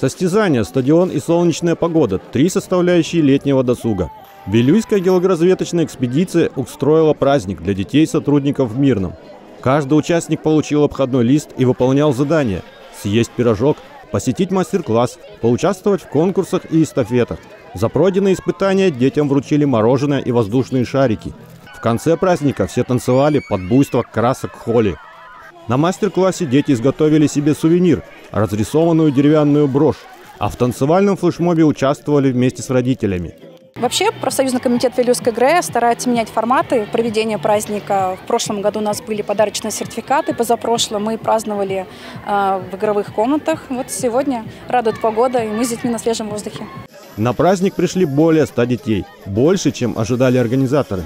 Состязания, стадион и солнечная погода – три составляющие летнего досуга. Вилюйская геологоразведочная экспедиция устроила праздник для детей сотрудников в Мирном. Каждый участник получил обходной лист и выполнял задания – съесть пирожок, посетить мастер-класс, поучаствовать в конкурсах и эстафетах. За пройденные испытания детям вручили мороженое и воздушные шарики. В конце праздника все танцевали под буйство красок холи. На мастер-классе дети изготовили себе сувенир – разрисованную деревянную брошь, а в танцевальном флешмобе участвовали вместе с родителями. Вообще профсоюзный комитет Вилюйской ГРЭ старается менять форматы проведения праздника. В прошлом году у нас были подарочные сертификаты, позапрошлом мы праздновали э, в игровых комнатах. Вот сегодня радует погода, и мы с детьми на свежем воздухе. На праздник пришли более 100 детей, больше, чем ожидали организаторы.